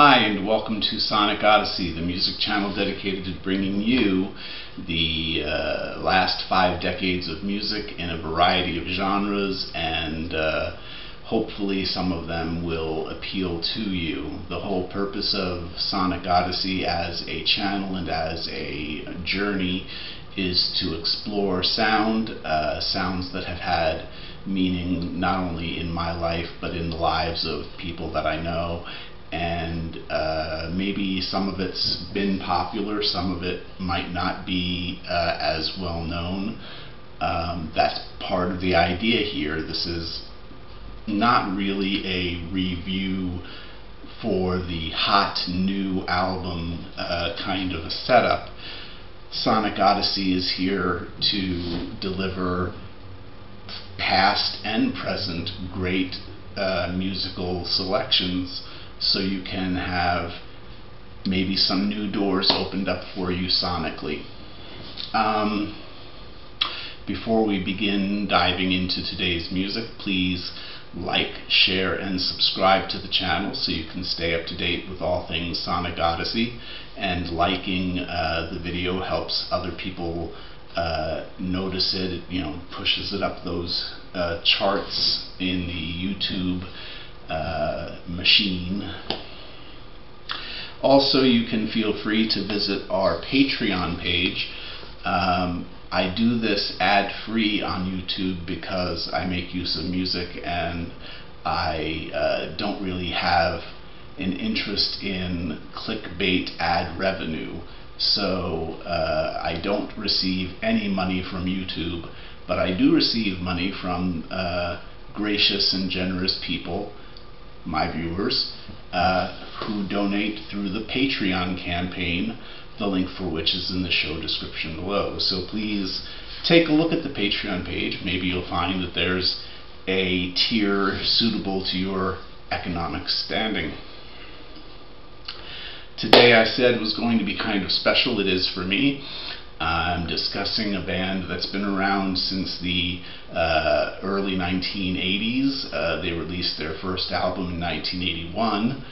Hi, and welcome to Sonic Odyssey, the music channel dedicated to bringing you the uh, last five decades of music in a variety of genres, and uh, hopefully some of them will appeal to you. The whole purpose of Sonic Odyssey as a channel and as a journey is to explore sound, uh, sounds that have had meaning not only in my life but in the lives of people that I know and uh, maybe some of it's been popular, some of it might not be uh, as well known. Um, that's part of the idea here. This is not really a review for the hot new album uh, kind of a setup. Sonic Odyssey is here to deliver past and present great uh, musical selections so you can have maybe some new doors opened up for you sonically. Um, before we begin diving into today's music, please like, share, and subscribe to the channel so you can stay up to date with all things Sonic Odyssey. And liking uh, the video helps other people uh, notice it, you know, pushes it up those uh, charts in the YouTube uh, machine. Also, you can feel free to visit our Patreon page. Um, I do this ad-free on YouTube because I make use of music and I uh, don't really have an interest in clickbait ad revenue. So uh, I don't receive any money from YouTube, but I do receive money from uh, gracious and generous people my viewers, uh, who donate through the Patreon campaign, the link for which is in the show description below. So please take a look at the Patreon page. Maybe you'll find that there's a tier suitable to your economic standing. Today I said was going to be kind of special. It is for me. I'm discussing a band that's been around since the uh, early 1980s. Uh, they released their first album in 1981,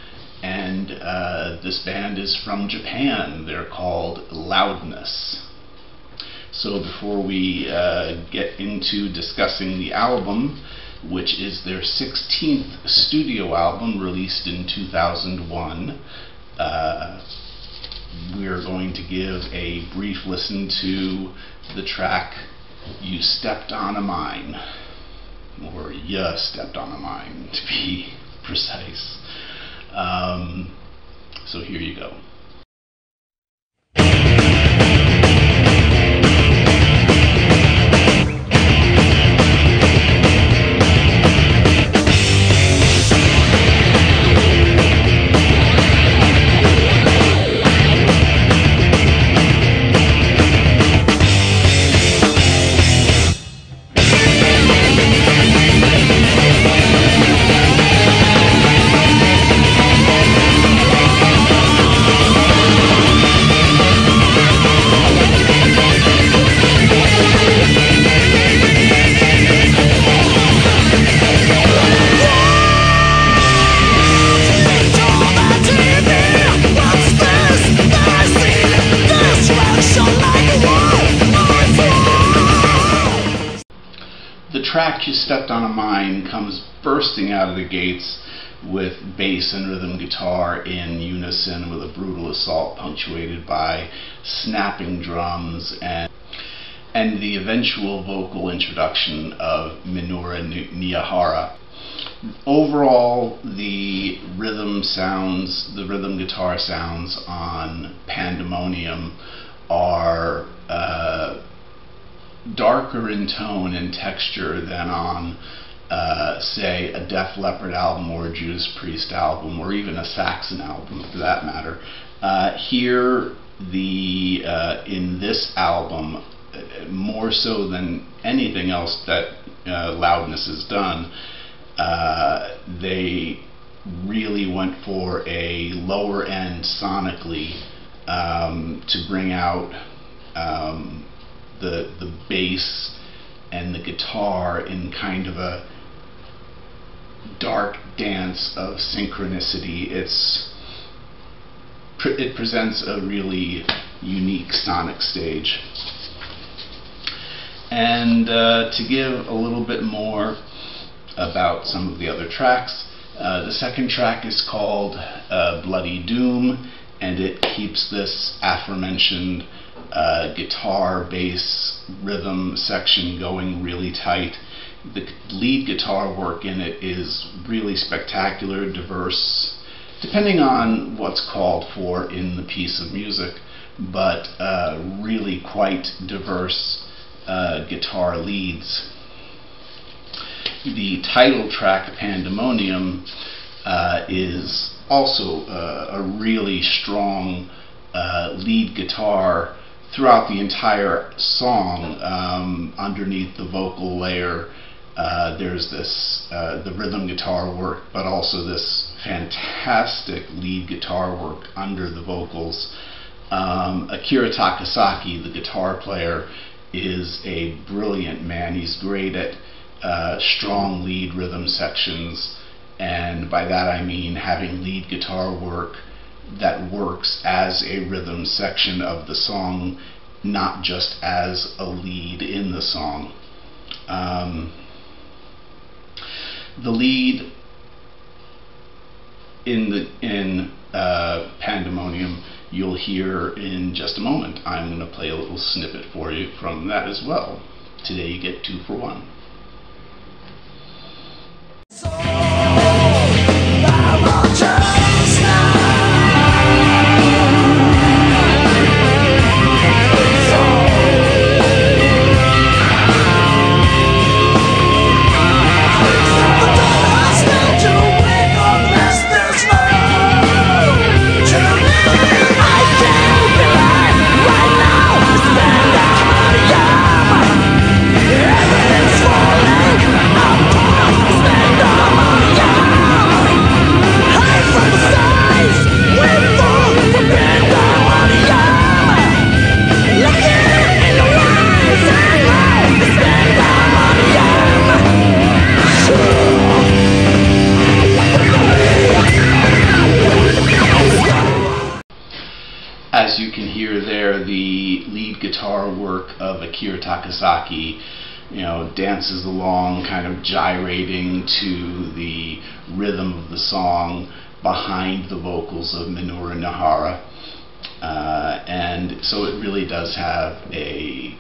and uh, this band is from Japan. They're called Loudness. So before we uh, get into discussing the album, which is their 16th studio album released in 2001, we're going to give a brief listen to the track You Stepped on a Mine, or Ya Stepped on a Mine to be precise. Um, so here you go. You Stepped on a Mine comes bursting out of the gates with bass and rhythm guitar in unison with a brutal assault punctuated by snapping drums and and the eventual vocal introduction of Minoru Niihara. Overall, the rhythm sounds, the rhythm guitar sounds on Pandemonium are uh, darker in tone and texture than on, uh, say, a Def Leppard album or a Judas Priest album or even a Saxon album for that matter. Uh, here, the uh, in this album, more so than anything else that uh, Loudness has done, uh, they really went for a lower end sonically um, to bring out um, the the bass and the guitar in kind of a dark dance of synchronicity. It's it presents a really unique sonic stage. And uh, to give a little bit more about some of the other tracks, uh, the second track is called uh, Bloody Doom, and it keeps this aforementioned uh, guitar, bass, rhythm section going really tight. The lead guitar work in it is really spectacular, diverse, depending on what's called for in the piece of music, but uh, really quite diverse uh, guitar leads. The title track, Pandemonium, uh, is also uh, a really strong uh, lead guitar throughout the entire song um, underneath the vocal layer. Uh, there's this uh, the rhythm guitar work, but also this fantastic lead guitar work under the vocals. Um, Akira Takasaki, the guitar player, is a brilliant man. He's great at uh, strong lead rhythm sections, and by that I mean having lead guitar work that works as a rhythm section of the song, not just as a lead in the song. Um, the lead in the in uh, Pandemonium you'll hear in just a moment. I'm going to play a little snippet for you from that as well. Today you get two for one. Guitar work of Akira Takasaki, you know, dances along, kind of gyrating to the rhythm of the song behind the vocals of Minoru Niihara. Uh, and so it really does have a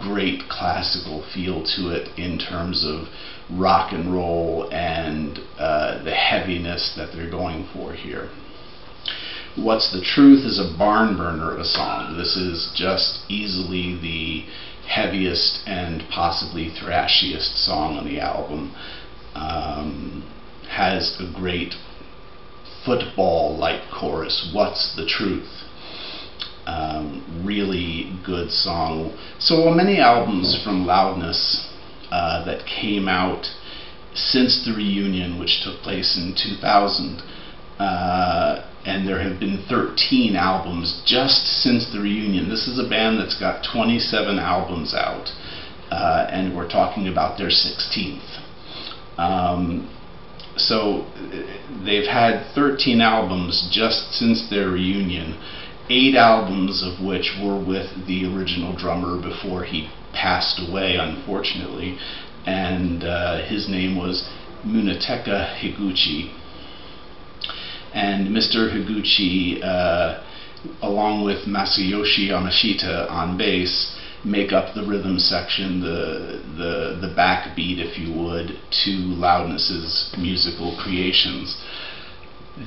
great classical feel to it in terms of rock and roll and uh, the heaviness that they're going for here. What's the Truth is a barn burner of a song. This is just easily the heaviest and possibly thrashiest song on the album. Um, has a great football like chorus. What's the Truth? Um, really good song. So many albums from Loudness uh, that came out since the reunion, which took place in 2000. Uh, and there have been 13 albums just since the reunion. This is a band that's got 27 albums out, uh, and we're talking about their 16th. Um, so they've had 13 albums just since their reunion, eight albums of which were with the original drummer before he passed away, unfortunately, and uh, his name was Munetaka Higuchi and Mr. Higuchi, uh, along with Masayoshi Yamashita on bass, make up the rhythm section, the the the backbeat, if you would, to Loudness's musical creations.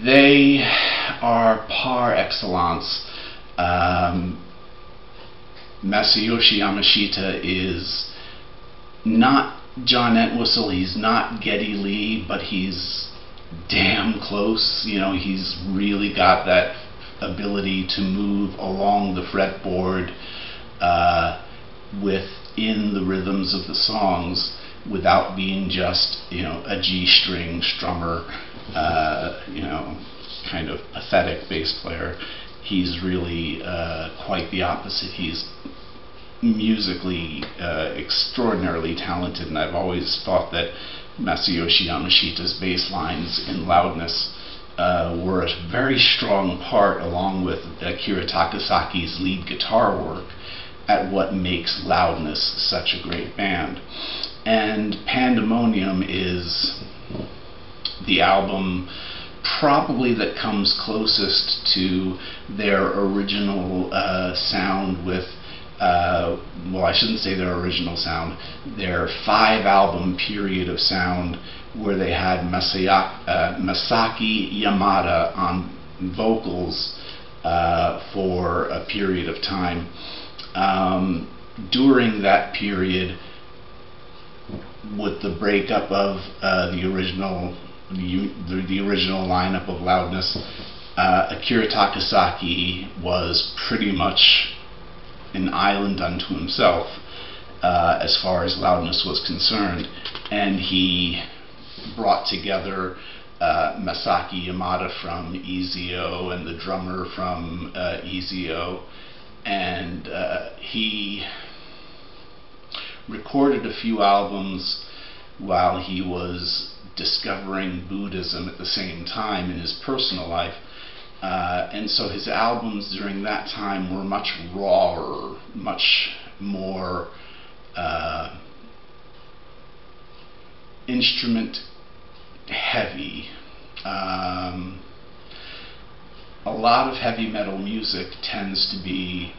They are par excellence. Um, Masayoshi Yamashita is not John Entwistle, he's not Geddy Lee, but he's damn close. You know, he's really got that ability to move along the fretboard uh, within the rhythms of the songs without being just, you know, a G string strummer, uh, you know, kind of pathetic bass player. He's really uh, quite the opposite. He's musically uh, extraordinarily talented, and I've always thought that Masayoshi Yamashita's bass lines in loudness uh, were a very strong part, along with Akira Takasaki's lead guitar work, at what makes Loudness such a great band. And Pandemonium is the album probably that comes closest to their original uh, sound with uh, well, I shouldn't say their original sound, their five album period of sound where they had uh, Masaki Yamada on vocals uh, for a period of time. Um, during that period, with the breakup of uh, the original the, the, original lineup of Loudness, uh, Akira Takasaki was pretty much an island unto himself uh, as far as loudness was concerned, and he brought together uh, Masaki Yamada from EZO and the drummer from uh, EZO, and uh, he recorded a few albums while he was discovering Buddhism at the same time in his personal life. Uh, and so his albums during that time were much rawer, much more uh, instrument heavy. Um, a lot of heavy metal music tends to be,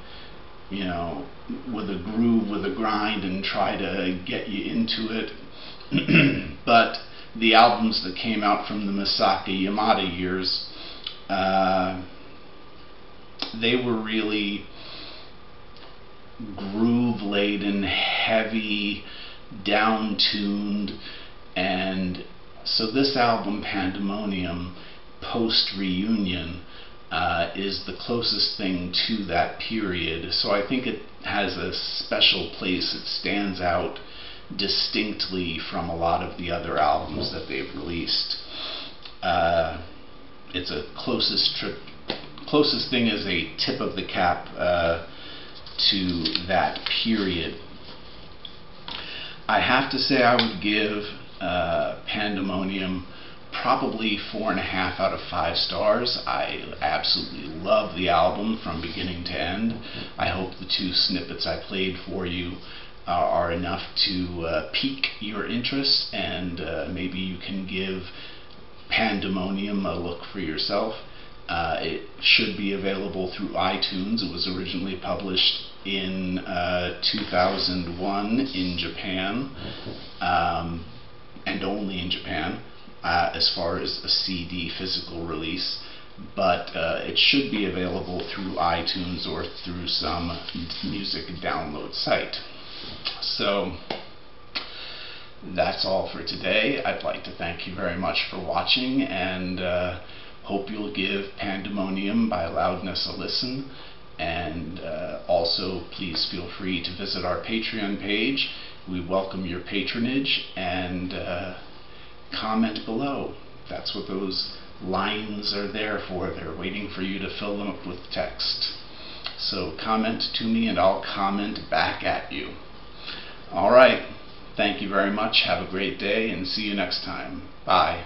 you know, with a groove, with a grind, and try to get you into it. but the albums that came out from the Masaki Yamada years uh, they were really groove laden, heavy, down tuned, and so this album, Pandemonium, post reunion, uh, is the closest thing to that period. So I think it has a special place. It stands out distinctly from a lot of the other albums that they've released. Uh, it's a closest trip, closest thing is a tip of the cap uh, to that period. I have to say I would give uh, Pandemonium probably four and a half out of five stars. I absolutely love the album from beginning to end. I hope the two snippets I played for you are enough to uh, pique your interest and uh, maybe you can give Pandemonium a look for yourself. Uh, it should be available through iTunes. It was originally published in uh, 2001 in Japan, um, and only in Japan, uh, as far as a CD physical release. But uh, it should be available through iTunes or through some music download site. So that's all for today. I'd like to thank you very much for watching and uh, hope you'll give Pandemonium by Loudness a listen. And uh, also, please feel free to visit our Patreon page. We welcome your patronage and uh, comment below. That's what those lines are there for. They're waiting for you to fill them up with text. So comment to me and I'll comment back at you. All right. Thank you very much. Have a great day and see you next time. Bye.